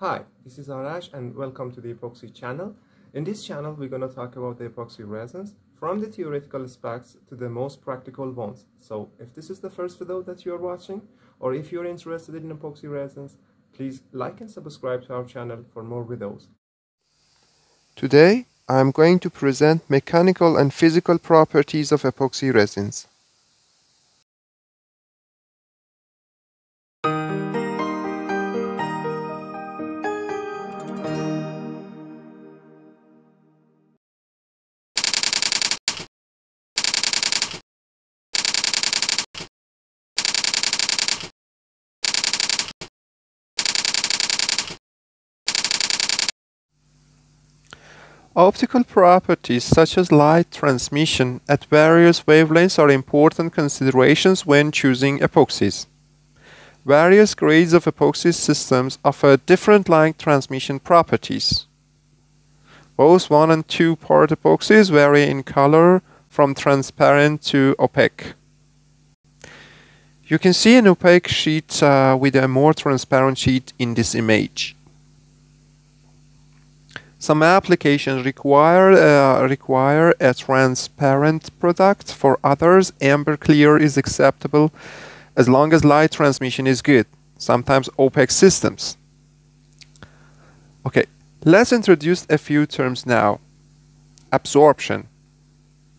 Hi, this is Arash and welcome to the epoxy channel. In this channel we're going to talk about the epoxy resins from the theoretical aspects to the most practical ones. So if this is the first video that you're watching or if you're interested in epoxy resins, please like and subscribe to our channel for more videos. Today I'm going to present mechanical and physical properties of epoxy resins. Optical properties such as light transmission at various wavelengths are important considerations when choosing epoxies. Various grades of epoxy systems offer different light transmission properties. Both 1 and 2 part epoxies vary in color from transparent to opaque. You can see an opaque sheet uh, with a more transparent sheet in this image. Some applications require uh, require a transparent product. For others, amber clear is acceptable as long as light transmission is good. Sometimes opaque systems. Okay, let's introduce a few terms now. Absorption.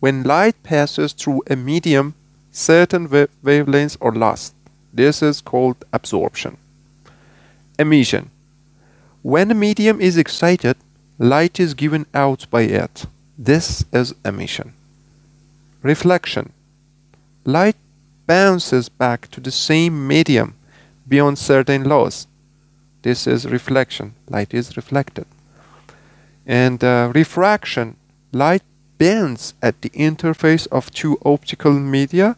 When light passes through a medium, certain wa wavelengths are lost. This is called absorption. Emission. When a medium is excited, light is given out by it. This is emission. Reflection. Light bounces back to the same medium beyond certain laws. This is reflection. Light is reflected. And uh, refraction. Light bends at the interface of two optical media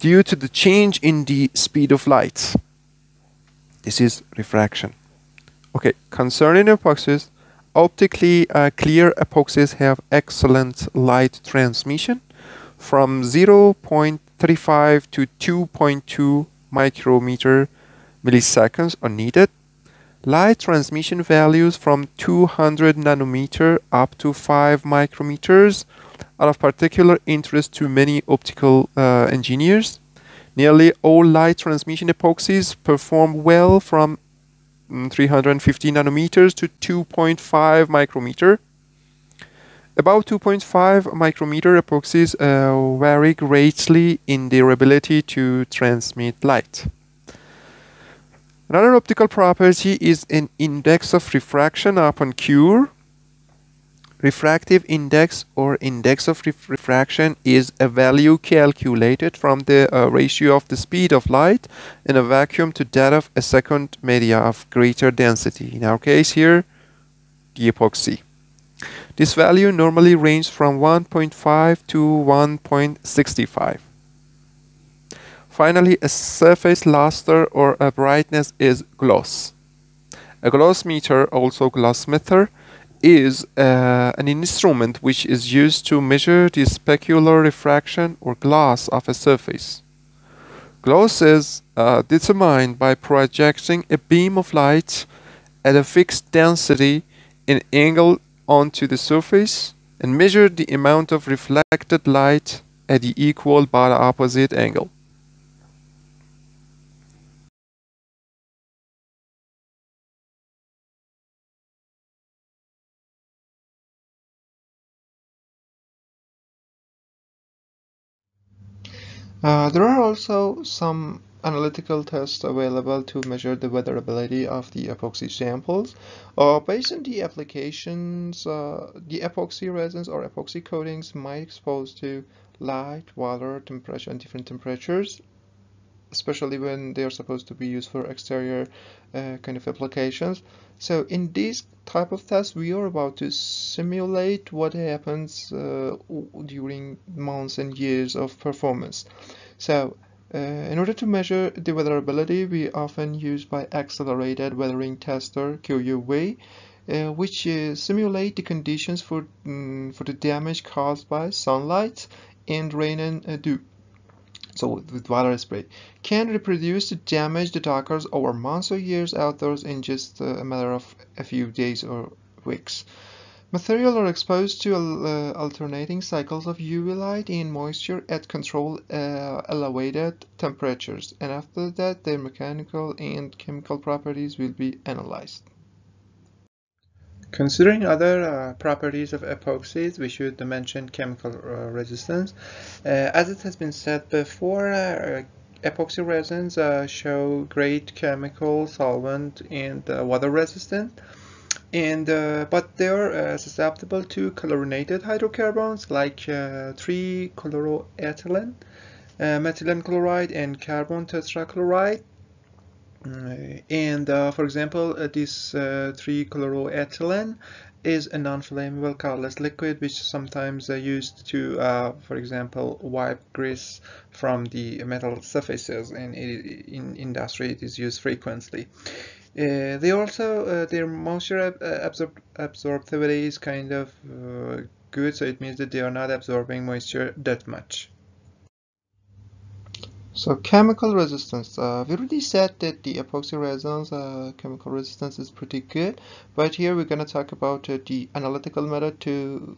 due to the change in the speed of light. This is refraction. Okay, concerning epoxies, Optically uh, clear epoxies have excellent light transmission from 0.35 to 2.2 micrometer milliseconds are needed. Light transmission values from 200 nanometer up to 5 micrometers are of particular interest to many optical uh, engineers. Nearly all light transmission epoxies perform well from 350 nanometers to 2.5 micrometer. About 2.5 micrometer epoxies uh, vary greatly in their ability to transmit light. Another optical property is an index of refraction upon cure Refractive index or index of ref refraction is a value calculated from the uh, ratio of the speed of light in a vacuum to that of a second media of greater density. In our case here, the epoxy. This value normally ranges from 1.5 to 1.65. Finally, a surface luster or a brightness is gloss. A gloss meter, also gloss meter, is uh, an instrument which is used to measure the specular refraction or gloss of a surface. Gloss is uh, determined by projecting a beam of light at a fixed density and angle onto the surface and measure the amount of reflected light at the equal but opposite angle. Uh, there are also some analytical tests available to measure the weatherability of the epoxy samples. Uh, based on the applications, uh, the epoxy resins or epoxy coatings might expose to light, water, temperature, and different temperatures, especially when they are supposed to be used for exterior uh, kind of applications. So in this type of test, we are about to simulate what happens uh, during months and years of performance. So uh, in order to measure the weatherability, we often use by accelerated weathering tester QUV, uh, which uh, simulate the conditions for um, for the damage caused by sunlight and rain and uh, dew. So with water spray, can reproduce the damage that occurs over months or years outdoors in just a matter of a few days or weeks. Material are exposed to uh, alternating cycles of UV light and moisture at controlled uh, elevated temperatures, and after that their mechanical and chemical properties will be analyzed. Considering other uh, properties of epoxies, we should mention chemical uh, resistance. Uh, as it has been said before, uh, epoxy resins show great chemical, solvent, and water resistance and uh, but they're uh, susceptible to chlorinated hydrocarbons like uh, trichloroethylene, uh, methylene chloride, and carbon tetrachloride. Uh, and uh, for example, this trichloroethylene is a non-flammable colorless liquid which is sometimes uh, used to, uh, for example, wipe grease from the metal surfaces and in industry it is used frequently. Uh, they also uh, their moisture ab uh, absorb absorptivity is kind of uh, good, so it means that they are not absorbing moisture that much. So chemical resistance, uh, we already said that the epoxy resins uh, chemical resistance is pretty good, but here we're going to talk about the analytical method to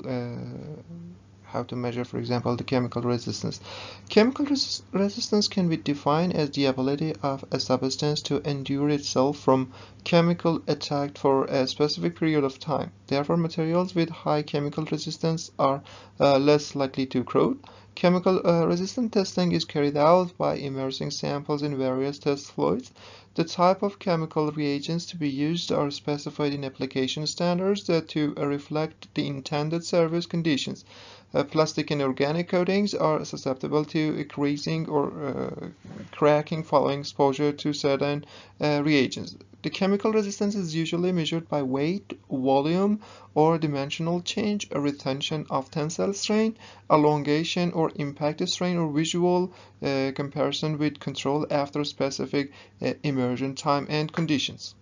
how to measure, for example, the chemical resistance. Chemical res resistance can be defined as the ability of a substance to endure itself from chemical attack for a specific period of time. Therefore, materials with high chemical resistance are uh, less likely to corrode. Chemical uh, resistance testing is carried out by immersing samples in various test fluids. The type of chemical reagents to be used are specified in application standards that to uh, reflect the intended service conditions. Uh, plastic and organic coatings are susceptible to creasing or uh, cracking following exposure to certain uh, reagents. The chemical resistance is usually measured by weight, volume, or dimensional change, a retention of tensile strain, elongation or impact strain, or visual uh, comparison with control after specific uh, immersion time and conditions.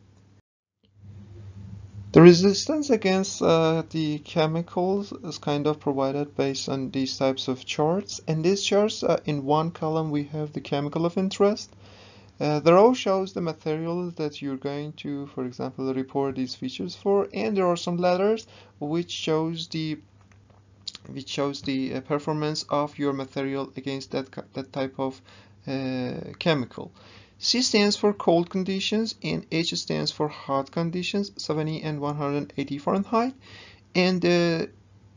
The resistance against uh, the chemicals is kind of provided based on these types of charts. In these charts, uh, in one column we have the chemical of interest. Uh, the row shows the materials that you're going to, for example, report these features for, and there are some letters which shows the which shows the uh, performance of your material against that that type of uh, chemical. C stands for cold conditions and H stands for hot conditions, 70 and 180 Fahrenheit. And uh,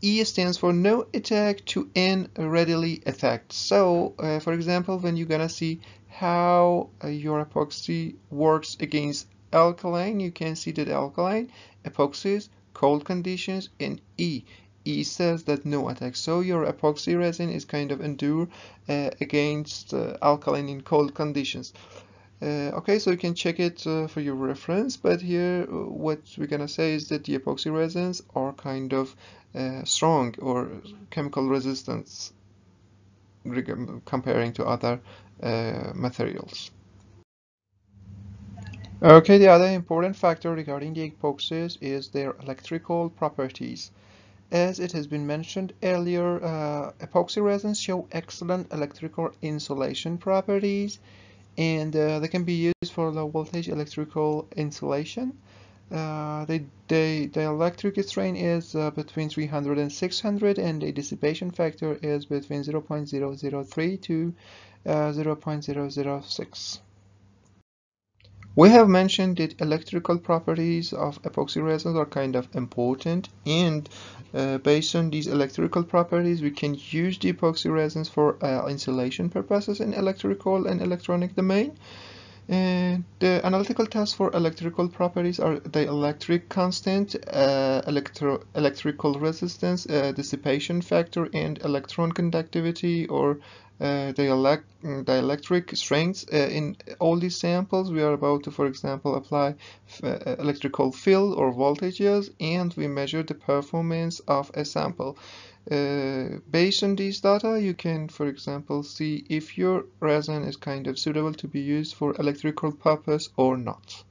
E stands for no attack to N readily attacked. So, uh, for example, when you're gonna see how uh, your epoxy works against alkaline, you can see that alkaline, epoxies, cold conditions, and E. E says that no attack. So your epoxy resin is kind of endure uh, against uh, alkaline in cold conditions. Uh, okay, so you can check it uh, for your reference, but here uh, what we're gonna say is that the epoxy resins are kind of strong or chemical resistance comparing to other uh, materials. Okay, the other important factor regarding the epoxies is their electrical properties. As it has been mentioned earlier, uh, epoxy resins show excellent electrical insulation properties and uh, they can be used for low voltage electrical insulation. Uh, they, they, the electric strain is uh, between 300 and 600 and the dissipation factor is between 0.003 to uh, 0.006. We have mentioned that electrical properties of epoxy resins are kind of important and uh, based on these electrical properties we can use the epoxy resins for uh, insulation purposes in electrical and electronic domain. And the analytical tests for electrical properties are dielectric constant, uh, electro electrical resistance, uh, dissipation factor, and electron conductivity or uh, elect dielectric strengths. Uh, in all these samples, we are about to, for example, apply uh, electrical field or voltages, and we measure the performance of a sample. Uh, based on these data, you can, for example, see if your resin is kind of suitable to be used for electrical purpose or not.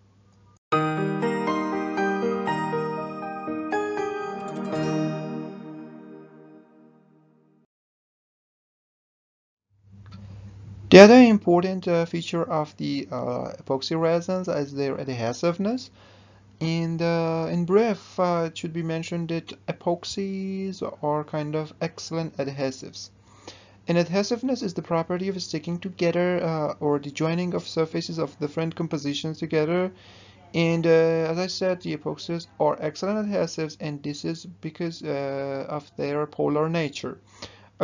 The other important uh, feature of the uh, epoxy resins is their adhesiveness. And uh, in brief, uh, it should be mentioned that epoxies are kind of excellent adhesives. And adhesiveness is the property of sticking together uh, or the joining of surfaces of different compositions together. And uh, as I said, the epoxies are excellent adhesives, and this is because uh, of their polar nature.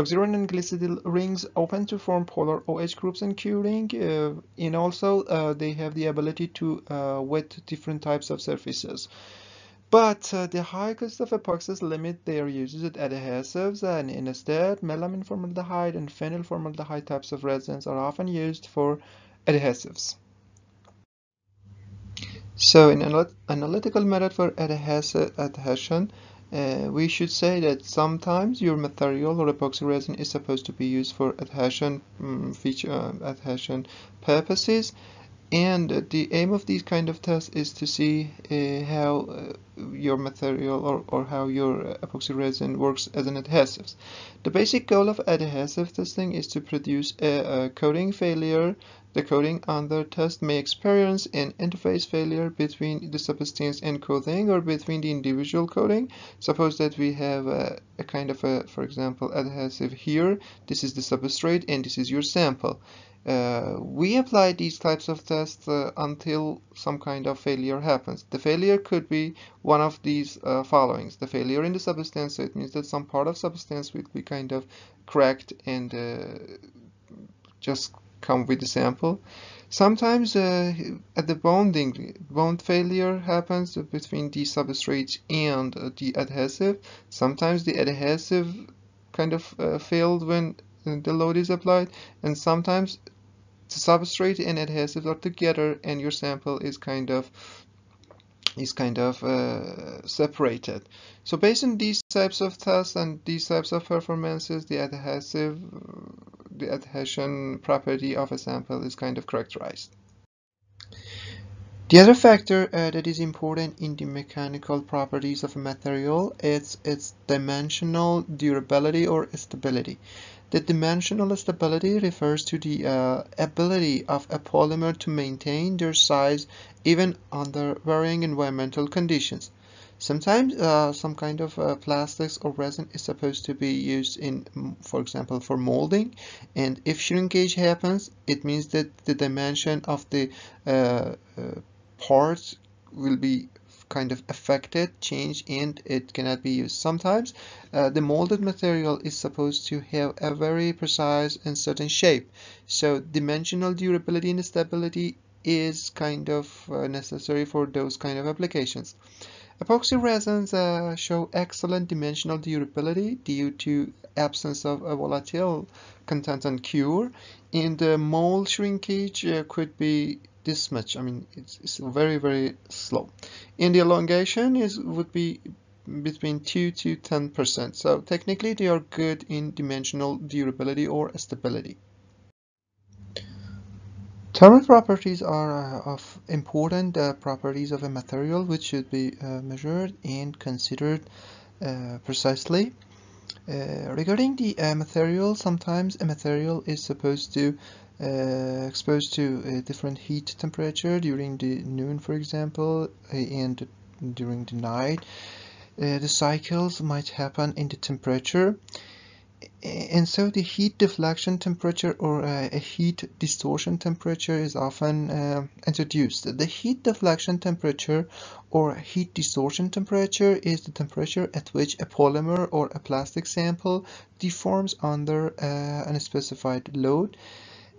Oxirane and glycidyl rings open to form polar OH groups in curing, uh, and also uh, they have the ability to uh, wet different types of surfaces. But uh, the high cost of epoxies limit their uses as adhesives, and instead, melamine formaldehyde and phenol formaldehyde types of resins are often used for adhesives. So, an analytical method for adhesion, uh, we should say that sometimes your material or epoxy resin is supposed to be used for adhesion um, feature uh, adhesion purposes and the aim of these kind of tests is to see uh, how uh, your material or, or how your epoxy resin works as an adhesive. The basic goal of adhesive testing is to produce a, a coating failure. The coating under test may experience an interface failure between the substance and coating or between the individual coating. Suppose that we have a, a kind of a, for example, adhesive here. This is the substrate and this is your sample. Uh, we apply these types of tests uh, until some kind of failure happens. The failure could be one of these uh, followings. The failure in the substance, so it means that some part of substance will be kind of cracked and uh, just come with the sample. Sometimes uh, at the bonding, bond failure happens between the substrate and uh, the adhesive. Sometimes the adhesive kind of failed when the load is applied and sometimes the substrate and adhesive are together and your sample is kind of is kind of uh, separated. So based on these types of tests and these types of performances, the adhesive, the adhesion property of a sample is kind of characterized. The other factor uh, that is important in the mechanical properties of a material is its dimensional durability or stability. The dimensional stability refers to the uh, ability of a polymer to maintain their size even under varying environmental conditions. Sometimes uh, some kind of uh, plastics or resin is supposed to be used in, for example, for molding. And if shrinkage happens, it means that the dimension of the uh, uh, parts will be kind of affected, changed, and it cannot be used. Sometimes uh, the molded material is supposed to have a very precise and certain shape. So dimensional durability and stability is kind of uh, necessary for those kind of applications. Epoxy resins uh, show excellent dimensional durability due to absence of a volatile content and cure and the mold shrinkage uh, could be this much. I mean it's, it's very very slow. And the elongation is would be between 2 to 10 percent. So technically they are good in dimensional durability or stability Thermal properties are uh, of important uh, properties of a material which should be uh, measured and considered precisely. Uh, regarding the uh, material, sometimes a material is supposed to uh, exposed to a different heat temperature during the noon for example and during the night the cycles might happen in the temperature and so the heat deflection temperature or uh, a heat distortion temperature is often uh, introduced. The heat deflection temperature or heat distortion temperature is the temperature at which a polymer or a plastic sample deforms under uh, an specified load.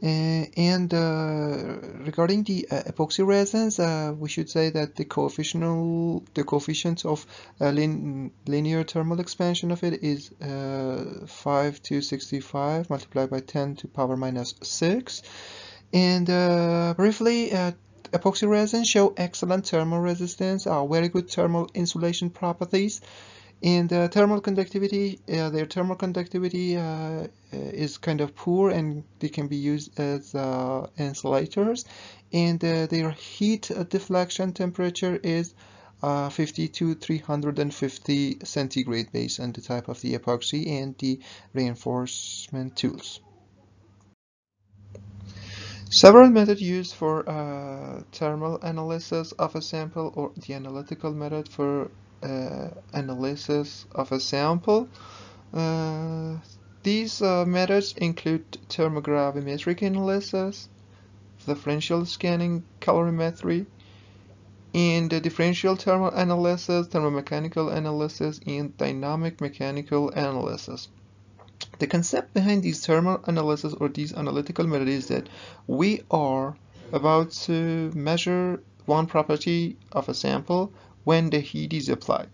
Uh, and uh, regarding the uh, epoxy resins, we should say that the coefficient the coefficient of lin linear thermal expansion of it is 5 to 65 multiplied by 10 to power minus 6. And briefly, epoxy resins show excellent thermal resistance, uh, very good thermal insulation properties, and uh, thermal conductivity, uh, their thermal conductivity uh, uh, is kind of poor and they can be used as uh, insulators. And uh, their heat deflection temperature is 50 to 350 centigrade based on the type of the epoxy and the reinforcement tools. Several methods used for uh, thermal analysis of a sample or the analytical method for uh, analysis of a sample. Uh, these uh, methods include thermogravimetric analysis, differential scanning calorimetry, and the differential thermal analysis, thermomechanical analysis, and dynamic mechanical analysis. The concept behind these thermal analysis or these analytical methods is that we are about to measure one property of a sample when the heat is applied.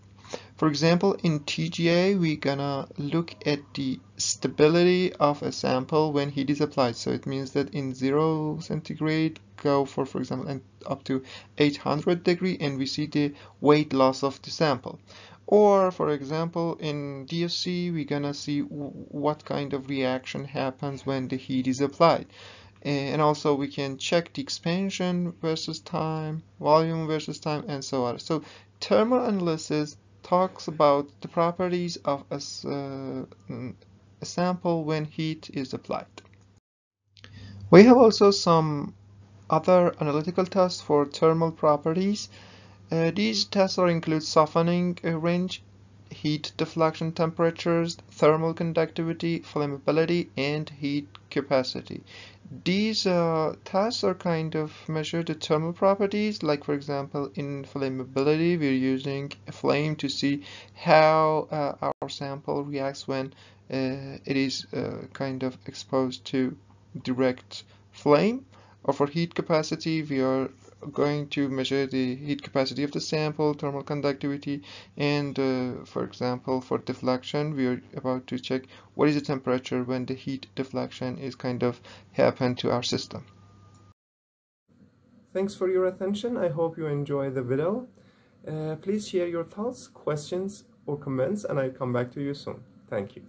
For example, in TGA, we're gonna look at the stability of a sample when heat is applied. So it means that in zero centigrade, go for, for example, up to 800 degree, and we see the weight loss of the sample. Or for example, in DSC, we're gonna see what kind of reaction happens when the heat is applied. And also we can check the expansion versus time, volume versus time, and so on. So thermal analysis talks about the properties of a, uh, a sample when heat is applied. We have also some other analytical tests for thermal properties. Uh, these tests are include softening uh, range, heat deflection temperatures, thermal conductivity, flammability, and heat capacity. These uh, tests are kind of measure the thermal properties, like for example in flammability, we're using a flame to see how uh, our sample reacts when uh, it is uh, kind of exposed to direct flame. Or for heat capacity, we are going to measure the heat capacity of the sample, thermal conductivity, and uh, for example, for deflection, we are about to check what is the temperature when the heat deflection is kind of happen to our system. Thanks for your attention. I hope you enjoy the video. Uh, please share your thoughts, questions, or comments, and I'll come back to you soon. Thank you.